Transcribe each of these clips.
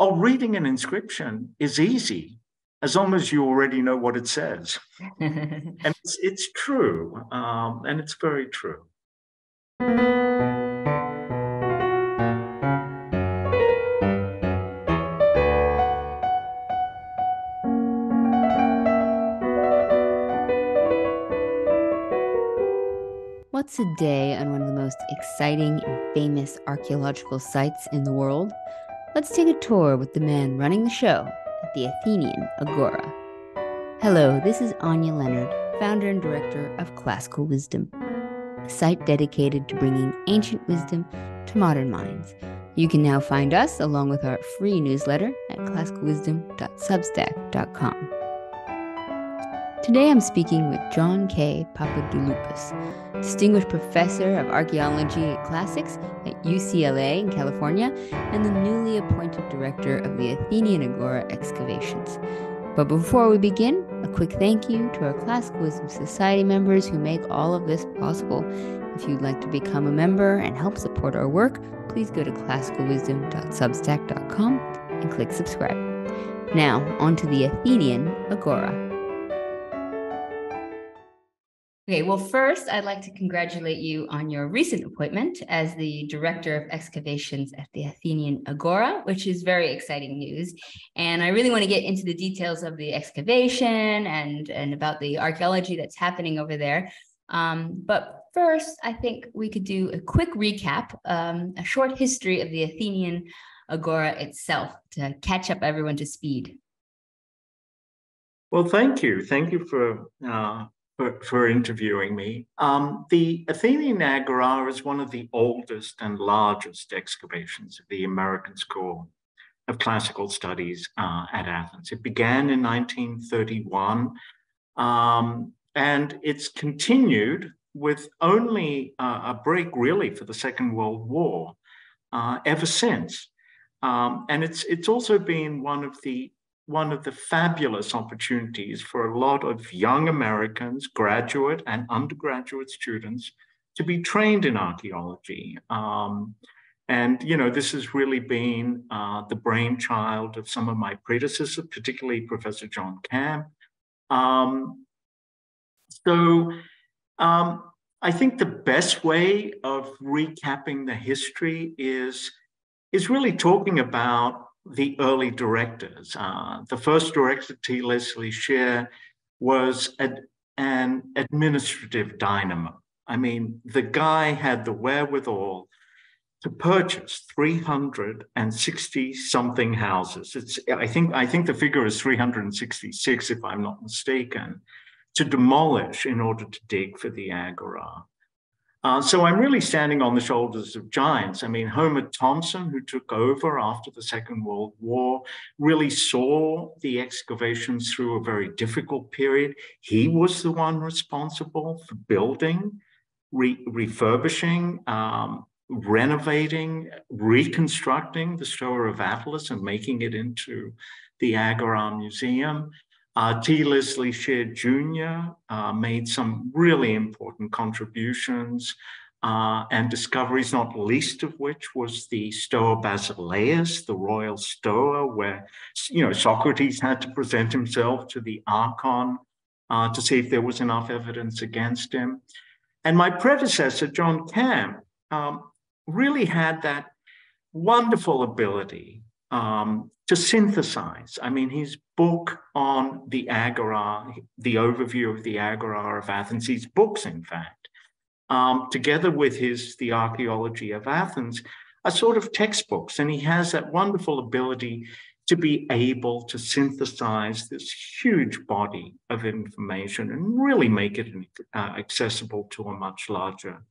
oh, reading an inscription is easy as long as you already know what it says. and it's, it's true, um, and it's very true. What's a day on one of the most exciting and famous archaeological sites in the world? Let's take a tour with the man running the show at the Athenian Agora. Hello, this is Anya Leonard, founder and director of Classical Wisdom, a site dedicated to bringing ancient wisdom to modern minds. You can now find us along with our free newsletter at classicalwisdom.substack.com. Today I'm speaking with John K. Papadopoulos, Distinguished Professor of Archaeology and Classics at UCLA in California and the newly appointed Director of the Athenian Agora excavations. But before we begin, a quick thank you to our Classical Wisdom Society members who make all of this possible. If you'd like to become a member and help support our work, please go to classicalwisdom.substack.com and click subscribe. Now, on to the Athenian Agora. Okay, well, first, I'd like to congratulate you on your recent appointment as the Director of Excavations at the Athenian Agora, which is very exciting news. And I really want to get into the details of the excavation and, and about the archaeology that's happening over there. Um, but first, I think we could do a quick recap, um, a short history of the Athenian Agora itself to catch up everyone to speed. Well, thank you. Thank you for uh, for, for interviewing me. Um, the Athenian Agora is one of the oldest and largest excavations of the American School of Classical Studies uh, at Athens. It began in 1931 um, and it's continued with only uh, a break really for the Second World War uh, ever since. Um, and it's, it's also been one of the one of the fabulous opportunities for a lot of young Americans, graduate and undergraduate students, to be trained in archaeology. Um, and, you know, this has really been uh, the brainchild of some of my predecessors, particularly Professor John Camp. Um, so um, I think the best way of recapping the history is, is really talking about the early directors. Uh, the first director, T. Leslie Shear, was ad, an administrative dynamo. I mean, the guy had the wherewithal to purchase 360 something houses. It's, I think, I think the figure is 366, if I'm not mistaken, to demolish in order to dig for the Agora. Uh, so I'm really standing on the shoulders of giants. I mean, Homer Thompson, who took over after the Second World War, really saw the excavations through a very difficult period. He was the one responsible for building, re- refurbishing, um, renovating, reconstructing the Stoa of Attalos and making it into the Agora Museum. Uh, T. Leslie Shear Jr. Uh, made some really important contributions uh, and discoveries, not least of which was the Stoa Basileios, the royal Stoa, where you know Socrates had to present himself to the Archon uh, to see if there was enough evidence against him. And my predecessor, John Camp, um, really had that wonderful ability um, to synthesize. I mean, his book on the Agora, the overview of the Agora of Athens, his books, in fact, um, together with his The Archaeology of Athens, are sort of textbooks. And he has that wonderful ability to be able to synthesize this huge body of information and really make it uh, accessible to a much larger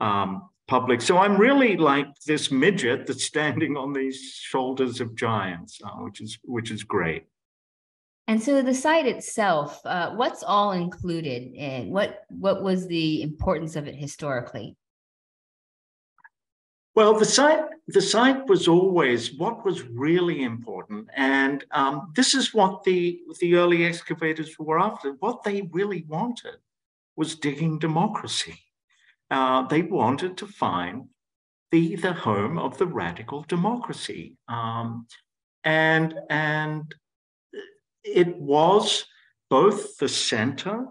um, public. So I'm really like this midget that's standing on these shoulders of giants, uh, which is which is great. And so the site itself, uh, what's all included in what what was the importance of it historically? Well, the site the site was always what was really important, and um, this is what the the early excavators were after. What they really wanted was digging democracy uh, they wanted to find the, the home of the radical democracy. Um, and, and it was both the center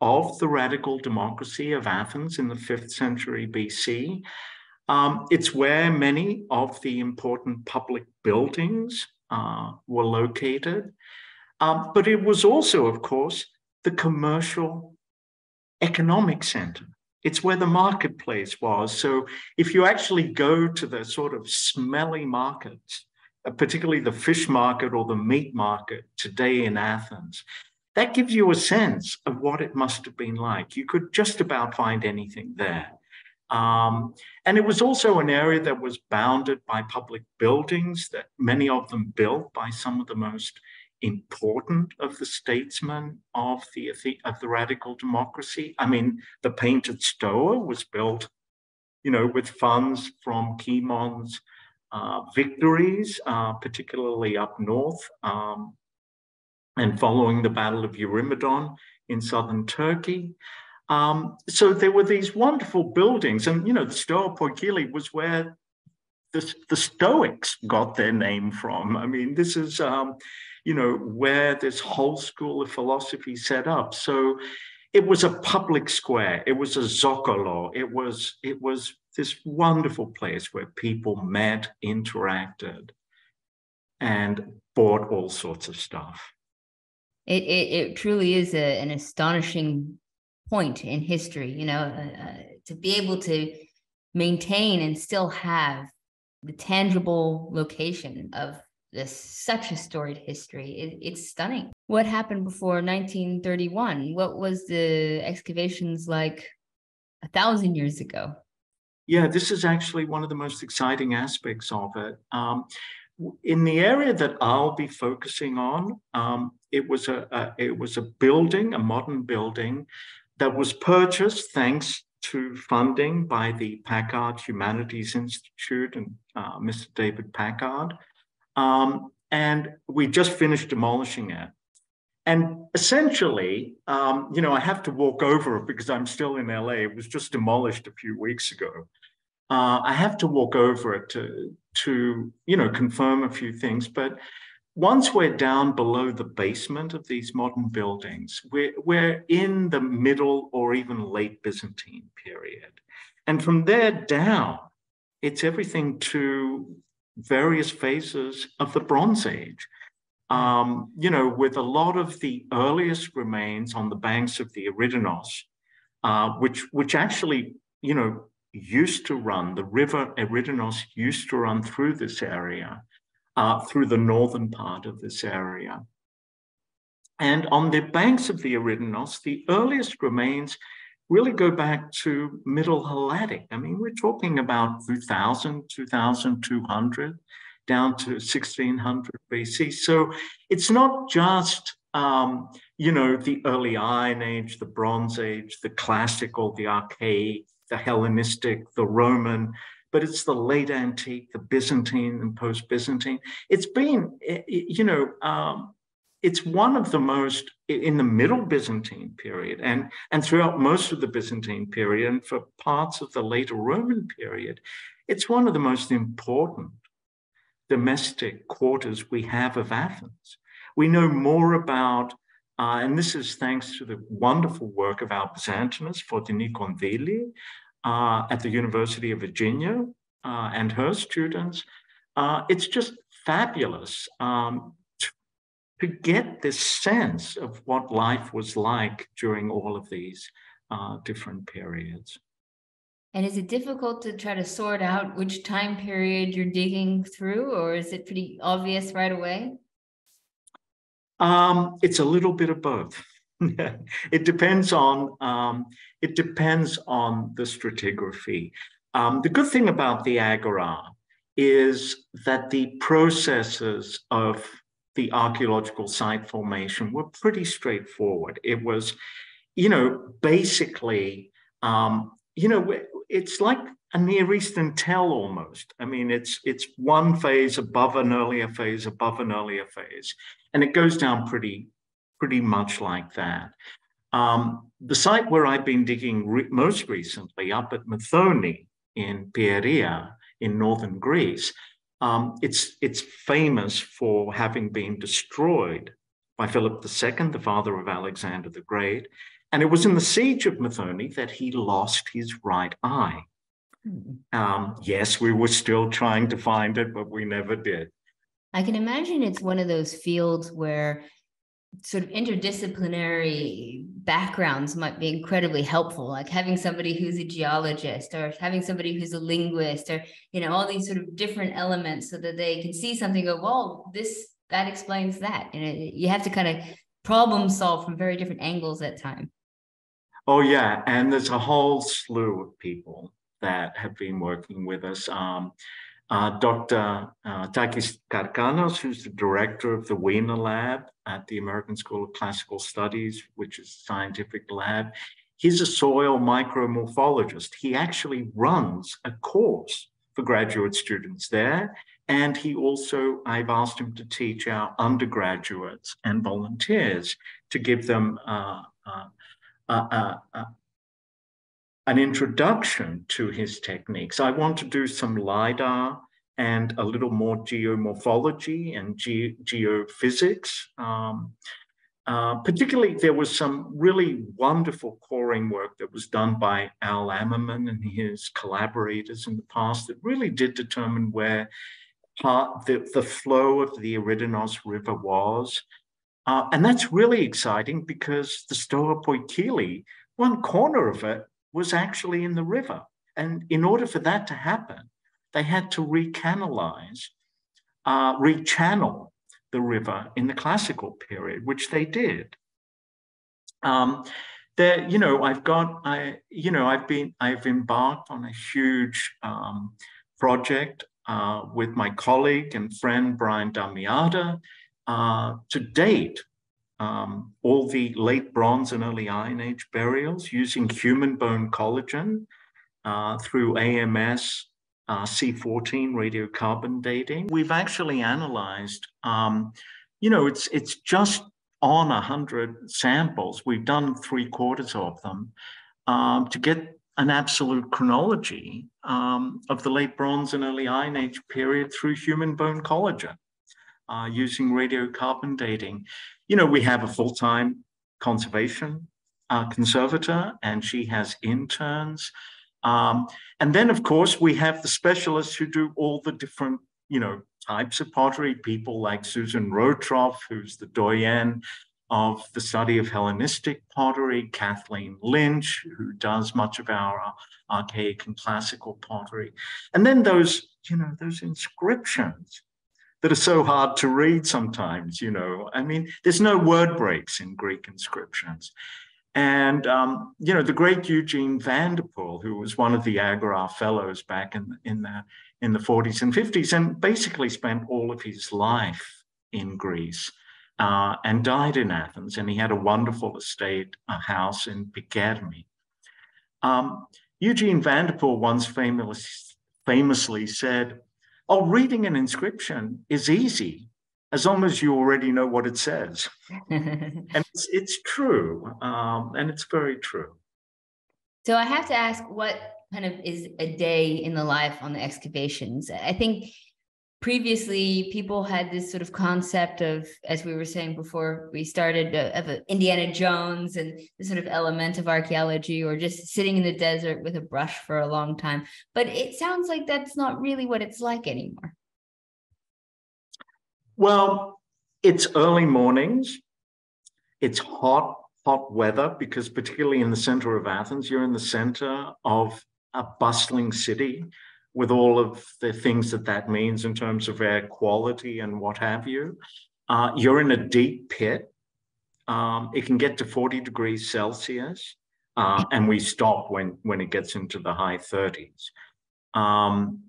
of the radical democracy of Athens in the fifth century BC. Um, it's where many of the important public buildings uh, were located. Um, but it was also, of course, the commercial economic center. It's where the marketplace was. So if you actually go to the sort of smelly markets, uh, particularly the fish market or the meat market today in Athens, that gives you a sense of what it must have been like. You could just about find anything there. Um, and it was also an area that was bounded by public buildings, that many of them built by some of the most important of the statesmen of the, of the radical democracy. I mean, the painted stoa was built, you know, with funds from Kimon's uh, victories, uh, particularly up north, um, and following the Battle of Eurymedon in southern Turkey. Um, so there were these wonderful buildings, and you know, the Stoa Poikile was where the, the Stoics got their name from. I mean, this is, um, you know, where this whole school of philosophy set up. So it was a public square. It was a zocalo. It was it was this wonderful place where people met, interacted, and bought all sorts of stuff. It it, it truly is a, an astonishing point in history. You know, uh, uh, to be able to maintain and still have the tangible location of this such a storied history. It, it's stunning. What happened before 1931? What was the excavations like a thousand years ago? Yeah, this is actually one of the most exciting aspects of it. Um, in the area that I'll be focusing on, um, it was a, a, it was a building, a modern building, that was purchased thanks to funding by the Packard Humanities Institute and uh, Mr. David Packard. Um, and we just finished demolishing it. And essentially, um, you know, I have to walk over it because I'm still in LA. It was just demolished a few weeks ago. Uh, I have to walk over it to, to, you know, confirm a few things. But once we're down below the basement of these modern buildings, we're, we're in the middle or even late Byzantine period. And from there down, it's everything to various phases of the Bronze Age. Um, you know, with a lot of the earliest remains on the banks of the Eridanos, uh, which, which actually, you know, used to run, the river Eridanos used to run through this area uh, through the northern part of this area. And on the banks of the Eridanos, the earliest remains really go back to Middle Helladic. I mean, we're talking about 2000, 2200, down to 1600 BC. So it's not just, um, you know, the early Iron Age, the Bronze Age, the classical, the archaic, the Hellenistic, the Roman, but it's the late antique, the Byzantine and post-Byzantine. It's been, you know, um, it's one of the most in the middle Byzantine period and, and throughout most of the Byzantine period and for parts of the later Roman period, it's one of the most important domestic quarters we have of Athens. We know more about, uh, and this is thanks to the wonderful work of our Byzantinist Fotini Kondyli, uh, at the University of Virginia uh, and her students. Uh, it's just fabulous um, to, get this sense of what life was like during all of these uh, different periods. And is it difficult to try to sort out which time period you're digging through, or is it pretty obvious right away? Um, it's a little bit of both. it depends on um, it depends on the stratigraphy. Um, the good thing about the agora is that the processes of the archaeological site formation were pretty straightforward. It was, you know, basically, um, you know, it's like a Near Eastern tell almost. I mean, it's it's one phase above an earlier phase, above an earlier phase, and it goes down pretty pretty much like that. Um, the site where I've been digging re most recently, up at Methoni in Pieria in northern Greece, Um, it's, it's famous for having been destroyed by Philip II, the father of Alexander the Great. And it was in the siege of Methone that he lost his right eye. Hmm. Um, yes, we were still trying to find it, but we never did. I can imagine it's one of those fields where sort of interdisciplinary backgrounds might be incredibly helpful like having somebody who's a geologist or having somebody who's a linguist or you know all these sort of different elements so that they can see something go well this that explains that. And it, you have to kind of problem solve from very different angles at time. Oh yeah. And there's a whole slew of people that have been working with us. Um, uh, Dr. Uh, Takis Karkanas, who's the director of the Wiener Lab at the American School of Classical Studies, which is a scientific lab. He's a soil micromorphologist. He actually runs a course for graduate students there. And he also, I've asked him to teach our undergraduates and volunteers to give them uh, uh, uh, uh an introduction to his techniques. I want to do some LIDAR and a little more geomorphology and ge geophysics. Um, uh, particularly, there was some really wonderful coring work that was done by Al Ammerman and his collaborators in the past that really did determine where part the, the flow of the Eridanos River was. Uh, and that's really exciting because the Stoa Poikili, one corner of it was actually in the river. And in order for that to happen, they had to recanalize, uh, rechannel the river in the classical period, which they did. Um, there, you know, I've got, I, you know, I've been, I've embarked on a huge um, project uh, with my colleague and friend Brian Damiata. Uh, to date, um, all the late Bronze and early Iron Age burials using human bone collagen uh, through AMS uh, C14 radiocarbon dating. We've actually analyzed, um, you know, it's it's just on 100 samples. We've done three quarters of them um, to get an absolute chronology um, of the late Bronze and early Iron Age period through human bone collagen uh, using radiocarbon dating you know, we have a full-time conservation uh, conservator and she has interns. Um, and then, of course, we have the specialists who do all the different, you know, types of pottery, people like Susan Rotroff, who's the doyen of the study of Hellenistic pottery, Kathleen Lynch, who does much of our archaic and classical pottery. And then those, you know, those inscriptions that are so hard to read sometimes, you know. I mean, there's no word breaks in Greek inscriptions. And, um, you know, the great Eugene Vanderpool, who was one of the Agora fellows back in, in, the, in the 40s and 50s, and basically spent all of his life in Greece uh, and died in Athens. And he had a wonderful estate, a house in Pikermi. Um, Eugene Vanderpool once famous, famously said, Oh, reading an inscription is easy as long as you already know what it says. and it's, it's true. Um, and it's very true. So I have to ask what kind of is a day in the life on the excavations? I think previously people had this sort of concept of as we were saying before we started uh, of indiana jones and the sort of element of archaeology or just sitting in the desert with a brush for a long time. But it sounds like that's not really what it's like anymore. Well it's early mornings. It's hot hot weather because particularly in the center of athens you're in the center of a bustling city with all of the things that that means in terms of air quality and what have you. Uh, you're in a deep pit. Um, it can get to 40 degrees Celsius, uh, and we stop when, when it gets into the high 30s. Um,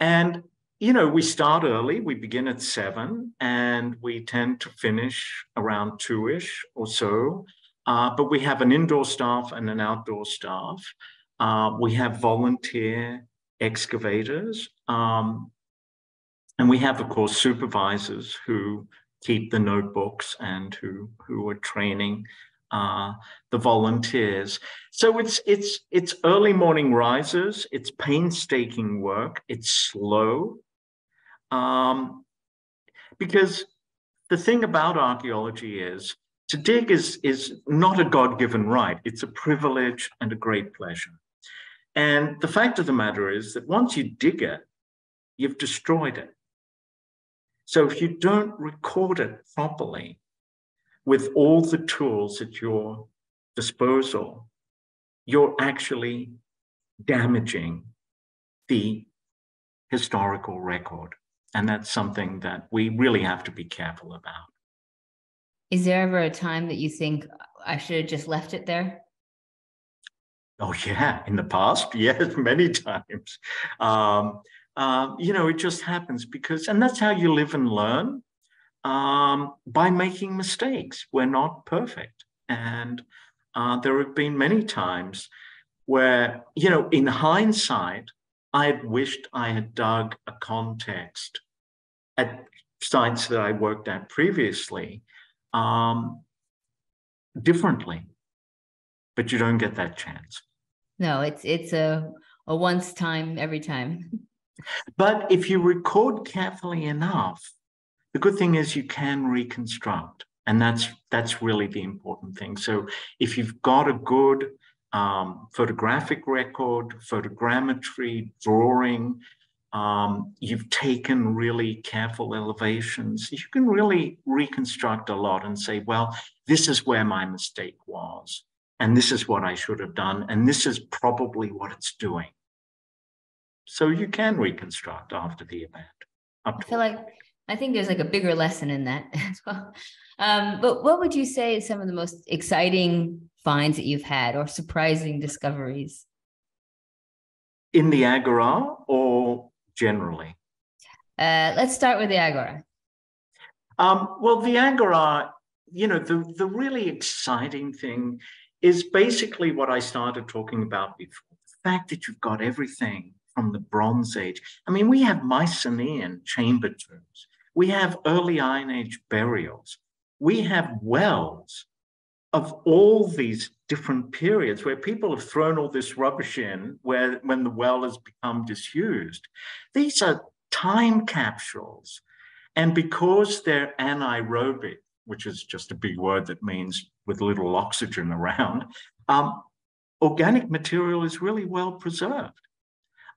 and, you know, we start early, we begin at seven, and we tend to finish around two ish or so. Uh, but we have an indoor staff and an outdoor staff. Uh, we have volunteer excavators. Um, and we have, of course, supervisors who keep the notebooks and who, who are training uh, the volunteers. So it's, it's, it's early morning rises, it's painstaking work, it's slow. Um, because the thing about archaeology is to dig is, is not a God given right, it's a privilege and a great pleasure. And the fact of the matter is that once you dig it, you've destroyed it. So if you don't record it properly with all the tools at your disposal, you're actually damaging the historical record. And that's something that we really have to be careful about. Is there ever a time that you think I should have just left it there? Oh, yeah, in the past, yes, many times. Um, uh, you know, it just happens because, and that's how you live and learn um, by making mistakes. We're not perfect. And uh, there have been many times where, you know, in hindsight, I had wished I had dug a context at sites that I worked at previously um, differently, but you don't get that chance. No, it's it's a a once time every time. But if you record carefully enough, the good thing is you can reconstruct, and that's that's really the important thing. So if you've got a good um, photographic record, photogrammetry, drawing, um, you've taken really careful elevations, you can really reconstruct a lot and say, well, this is where my mistake was, and this is what I should have done, and this is probably what it's doing. So you can reconstruct after the event. I feel like I think there's like a bigger lesson in that as well. Um, but what would you say is some of the most exciting finds that you've had or surprising discoveries? In the Agora or generally? Uh, let's start with the Agora. Um, well, the Agora, you know, the, the really exciting thing is basically what I started talking about before the fact that you've got everything from the Bronze Age. I mean, we have Mycenaean chamber tombs, we have early Iron Age burials, we have wells of all these different periods where people have thrown all this rubbish in where when the well has become disused. These are time capsules. And because they're anaerobic, which is just a big word that means with little oxygen around, um, organic material is really well preserved.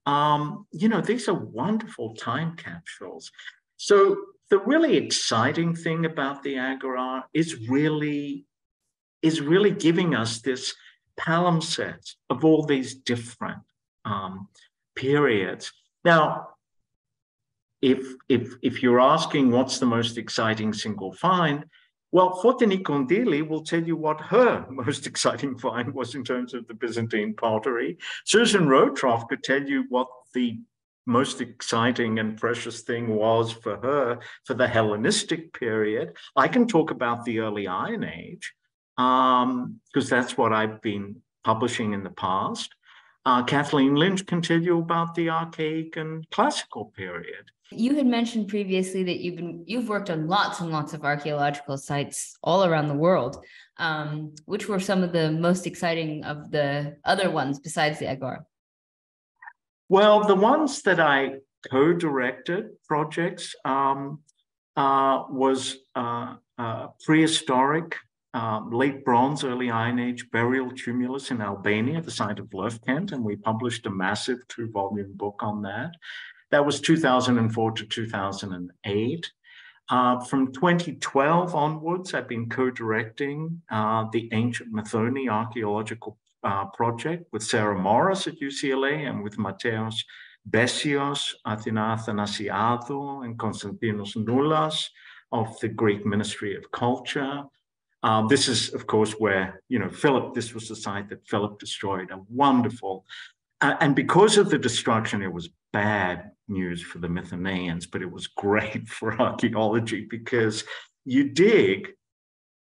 Um, you know, these are wonderful time capsules. So the really exciting thing about the Agora is really is really giving us this palimpsest of all these different um, periods. Now, if if if you're asking what's the most exciting single find, well, Fotini Kondyli will tell you what her most exciting find was in terms of the Byzantine pottery. Susan Rotroff could tell you what the most exciting and precious thing was for her for the Hellenistic period. I can talk about the early Iron Age because um, that's what I've been publishing in the past. Uh, Kathleen Lynch can tell you about the archaic and classical period. You had mentioned previously that you've been you've worked on lots and lots of archaeological sites all around the world. Um, which were some of the most exciting of the other ones besides the Agora? Well, the ones that I co-directed projects um, uh, was uh, uh, prehistoric, um, late Bronze, early Iron Age burial tumulus in Albania, the site of Lofkend, and we published a massive two-volume book on that. That was 2004 to 2008. Uh, from 2012 onwards, I've been co-directing uh, the Ancient Methoni Archaeological uh, Project with Sarah Morris at UCLA and with Matthaios Bessios, Athina Athanasiadou, and Konstantinos Noulas of the Greek Ministry of Culture. Um, this is, of course, where, you know, Philip, this was the site that Philip destroyed, a wonderful, uh, and because of the destruction, it was bad news for the Mycenaeans, but it was great for archaeology because you dig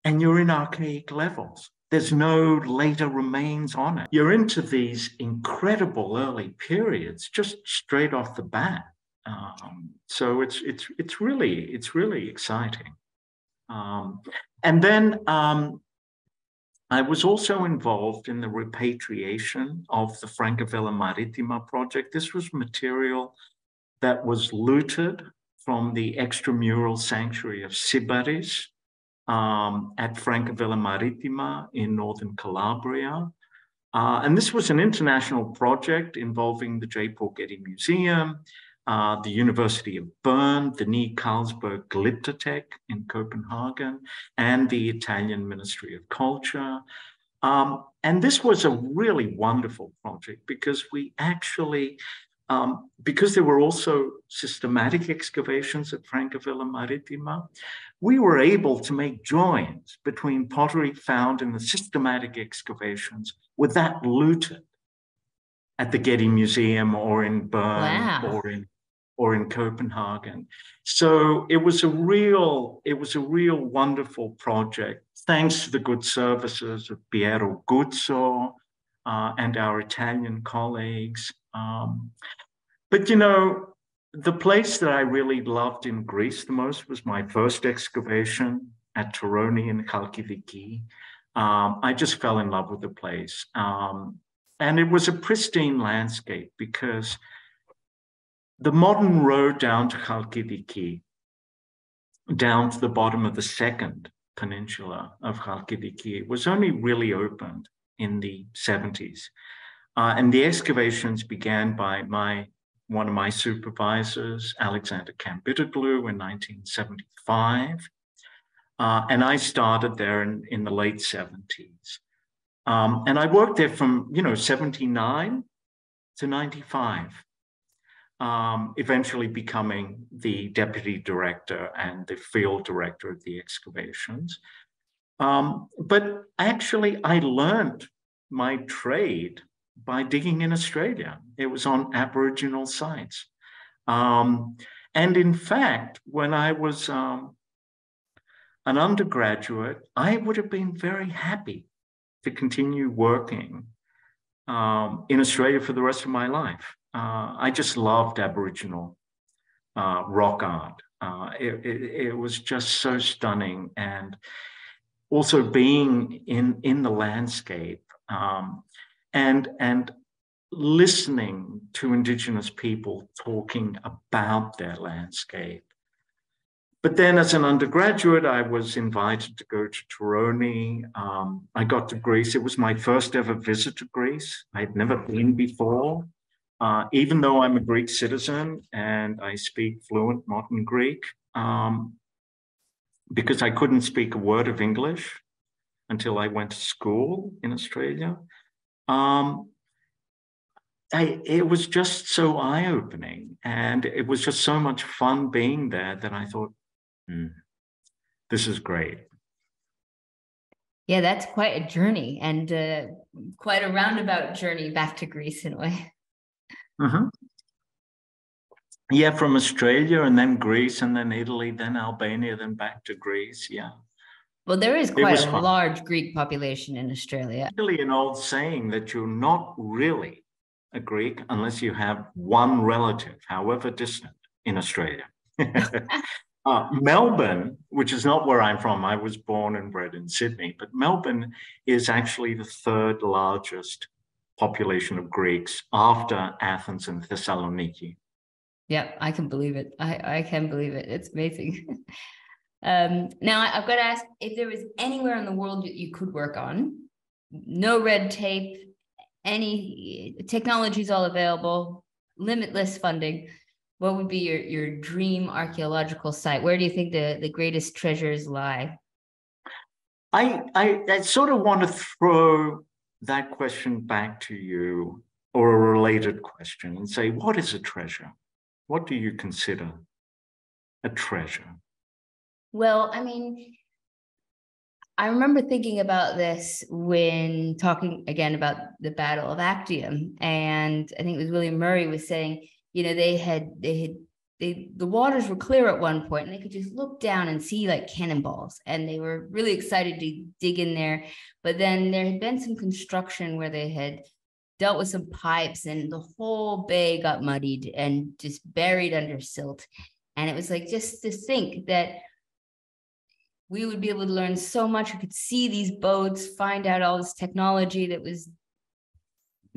and you're in archaic levels. There's no later remains on it. You're into these incredible early periods just straight off the bat. Um, so it's it's it's really it's really exciting. Um, and then um, I was also involved in the repatriation of the Francavilla Marittima project. This was material that was looted from the extramural sanctuary of Sybaris um, at Francavilla Marittima in northern Calabria. Uh, and this was an international project involving the J. Paul Getty Museum, uh, the University of Bern, the Ny Carlsberg Glyptotek in Copenhagen, and the Italian Ministry of Culture. Um, and this was a really wonderful project because we actually, um, because there were also systematic excavations at Francavilla Marittima, we were able to make joins between pottery found in the systematic excavations with that looted at the Getty Museum or in Bern wow. or in or in Copenhagen. So it was a real, it was a real wonderful project. Thanks to the good services of Piero Guzzo uh, and our Italian colleagues. Um, but you know, the place that I really loved in Greece the most was my first excavation at Toroni in Chalkidiki. Um, I just fell in love with the place. Um, and it was a pristine landscape because the modern road down to Chalkidiki, down to the bottom of the second peninsula of Chalkidiki, was only really opened in the 70s. Uh, and the excavations began by my one of my supervisors, Alexander Cambitoglou, in 1975. Uh, and I started there in, in the late 70s. Um, and I worked there from, you know, 79 to 95 um, eventually becoming the deputy director and the field director of the excavations. Um, but actually, I learned my trade by digging in Australia. It was on Aboriginal sites. Um, and in fact, when I was um, an undergraduate, I would have been very happy to continue working um, in Australia for the rest of my life uh, I just loved Aboriginal uh, rock art. Uh, it, it, it, was just so stunning, and also being in in the landscape um, and and listening to Indigenous people talking about their landscape. But then, as an undergraduate, I was invited to go to Toroni. Um, I got to Greece. It was my first ever visit to Greece. I had never been before. Uh, even though I'm a Greek citizen and I speak fluent modern Greek, um, because I couldn't speak a word of English until I went to school in Australia, um, I, it was just so eye opening. And it was just so much fun being there that I thought, hmm, this is great. Yeah, that's quite a journey and uh, quite a roundabout journey back to Greece in a way. Mm-hmm. Yeah, from Australia and then Greece and then Italy, then Albania, then back to Greece. Yeah. Well, there is quite a fun. large Greek population in Australia. Really, an old saying that you're not really a Greek unless you have one relative, however distant, in Australia. uh, Melbourne, which is not where I'm from, I was born and bred in Sydney, but Melbourne is actually the third largest population of Greeks after Athens and Thessaloniki. Yeah, I can believe it. I, I can believe it. It's amazing. um, now, I've got to ask if there was anywhere in the world that you could work on, no red tape, any technologies all available, limitless funding. What would be your, your dream archaeological site? Where do you think the, the greatest treasures lie? I, I, I sort of want to throw that question back to you or a related question and say, what is a treasure? What do you consider a treasure? Well, I mean, I remember thinking about this when talking again about the Battle of Actium, and I think it was William Murray was saying, you know, they had they had they the waters were clear at one point and they could just look down and see like cannonballs and they were really excited to dig in there but then there had been some construction where they had dealt with some pipes and the whole bay got muddied and just buried under silt and it was like just to think that we would be able to learn so much we could see these boats find out all this technology that was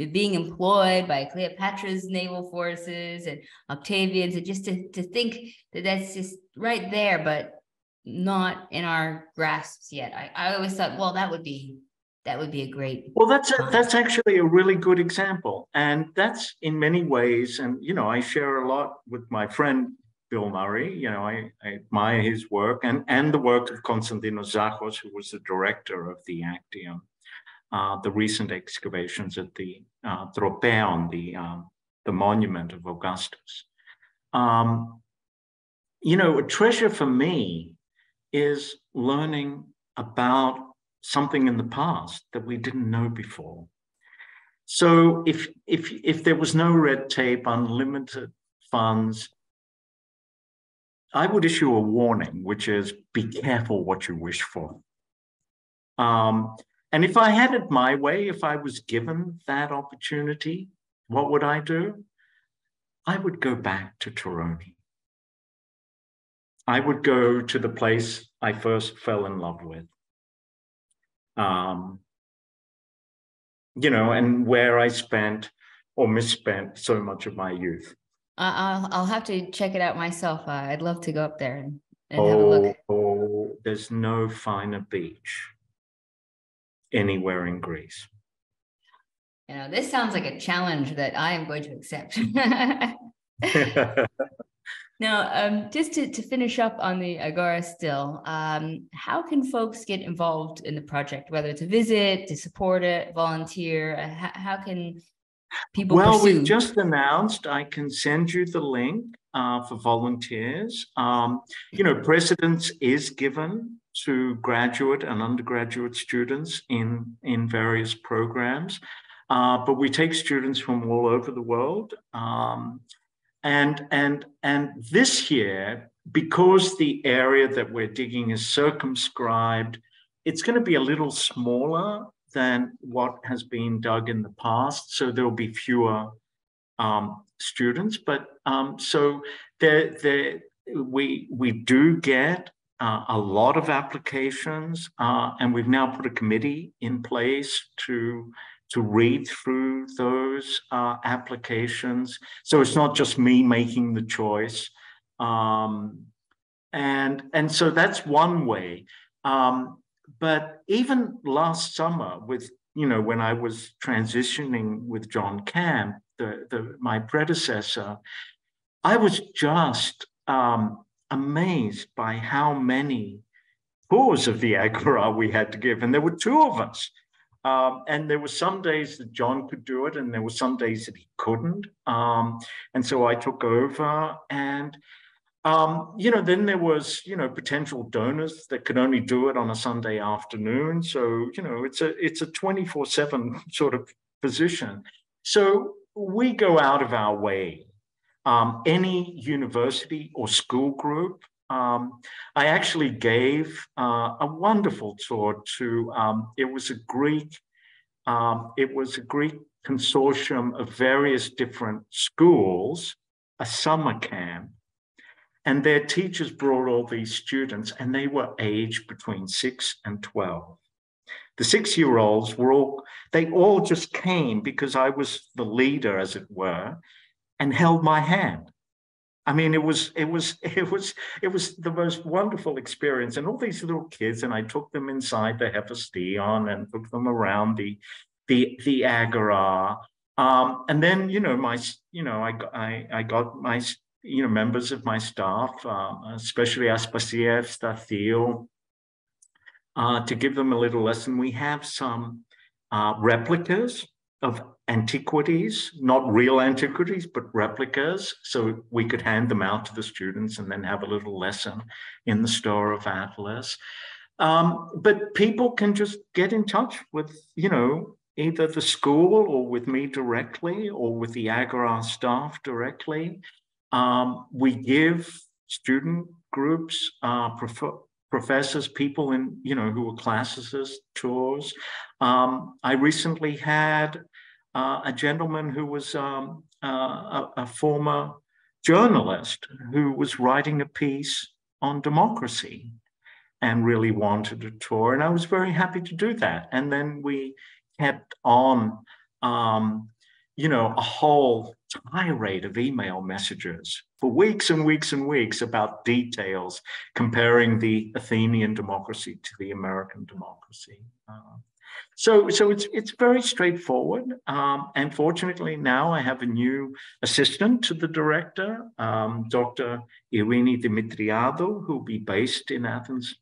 being employed by Cleopatra's naval forces and Octavian's, and just to, to think that that's just right there, but not in our grasps yet. I, I always thought, well, that would be that would be a great. Well, that's a, that's actually a really good example, and that's in many ways. And you know, I share a lot with my friend Bill Murray. You know, I, I admire his work and and the work of Konstantinos Zachos, who was the director of the Actium, uh, the recent excavations at the uh, Tropeon, the um, the monument of Augustus. Um, you know, a treasure for me is learning about something in the past that we didn't know before. So if if if there was no red tape, unlimited funds, I would issue a warning, which is be careful what you wish for. Um, and if I had it my way, if I was given that opportunity, what would I do? I would go back to Toroni. I would go to the place I first fell in love with. Um, you know, and where I spent or misspent so much of my youth. I'll I'll have to check it out myself. Uh, I'd love to go up there and, and oh, have a look. Oh, there's no finer beach anywhere in Greece. You know, this sounds like a challenge that I am going to accept. Now, um, just to, to finish up on the Agora still, um, how can folks get involved in the project, whether to visit, to support it, volunteer? Uh, how, how, can people Well, pursue? we've just announced, I can send you the link uh, for volunteers. Um, you know, precedence is given to graduate and undergraduate students in, in various programs. Uh, but we take students from all over the world. And, and, and this year, because the area that we're digging is circumscribed, it's going to be a little smaller than what has been dug in the past. So there'll be fewer um, students. But um, so there, there, we, we do get uh, a lot of applications, uh, and we've now put a committee in place to to read through those uh, applications. So it's not just me making the choice. Um, and, and so that's one way. Um, but even last summer with, you know, when I was transitioning with John Camp, the, the, my predecessor, I was just um, amazed by how many tours of the Agora we had to give. And there were two of us. Um, and there were some days that John could do it, and there were some days that he couldn't. Um, and so I took over, and um, you know, then there was you know potential donors that could only do it on a Sunday afternoon. So you know, it's a it's a twenty four seven sort of position. So we go out of our way. Um, any university or school group um, I actually gave uh, a wonderful tour to, um, it was a Greek, um, it was a Greek consortium of various different schools, a summer camp, and their teachers brought all these students and they were aged between six and 12. The six-year-olds were all, they all just came because I was the leader, as it were, and held my hand I mean, it was it was it was it was the most wonderful experience, and all these little kids, and I took them inside the Hephaisteion and took them around the the the Agora, um, and then you know my you know I I I got my you know members of my staff, uh, especially Aspasiev, Stathil, uh, to give them a little lesson. We have some uh, replicas of antiquities, not real antiquities, but replicas. So we could hand them out to the students and then have a little lesson in the Stoa of Attalos. Um, but people can just get in touch with, you know, either the school or with me directly or with the Agora staff directly. Um, we give student groups, uh, prefer, professors, people in, you know, who were classicists, tours. Um, I recently had uh, a gentleman who was um, uh, a, a, former journalist who was writing a piece on democracy and really wanted a tour. And I was very happy to do that. And then we kept on um, you know, a whole tirade of email messages for weeks and weeks and weeks about details comparing the Athenian democracy to the American democracy. Uh, so, so it's it's very straightforward. Um, and fortunately, now I have a new assistant to the director, um, Dr. Irini Dimitriadou, who'll be based in Athens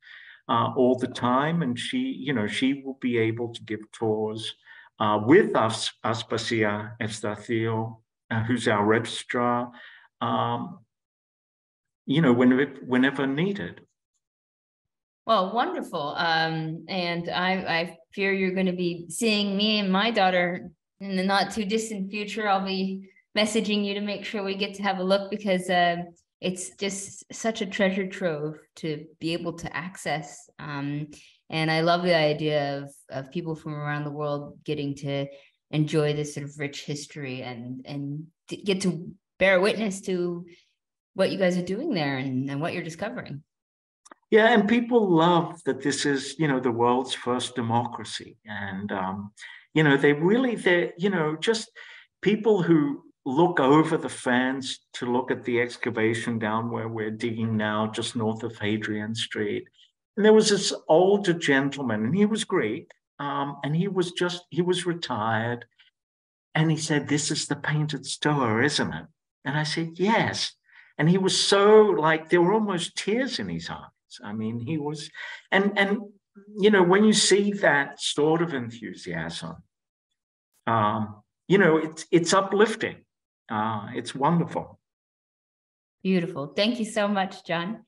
uh, all the time, and she, you know, she will be able to give tours uh, with us, Aspasia Evstathio, uh, who's our registrar, um, you know, whenever, whenever needed. Well, wonderful. Um, and I, I fear you're going to be seeing me and my daughter in the not too distant future. I'll be messaging you to make sure we get to have a look because uh, it's just such a treasure trove to be able to access. Um, and I love the idea of, of people from around the world getting to enjoy this sort of rich history and and get to bear witness to what you guys are doing there and, and what you're discovering. Yeah, and people love that this is, you know, the world's first democracy. And, um, you know, they really, they're, you know, just people who look over the fence to look at the excavation down where we're digging now, just north of Hadrian Street. And there was this older gentleman, and he was Greek, um, and he was just, he was retired. And he said, This is the painted stoa, isn't it? And I said, Yes. And he was so like, there were almost tears in his eyes. I mean, he was, and, and, you know, when you see that sort of enthusiasm, um, you know, it's, it's uplifting. Uh, it's wonderful. Beautiful. Thank you so much, John.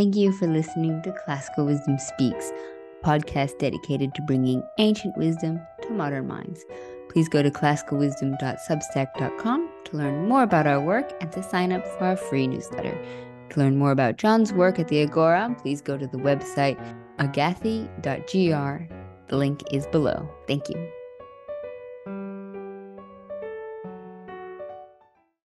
Thank you for listening to Classical Wisdom Speaks, a podcast dedicated to bringing ancient wisdom to modern minds. Please go to classicalwisdom.substack.com to learn more about our work and to sign up for our free newsletter. To learn more about John's work at the Agora, please go to the website agathe.gr. The link is below. Thank you.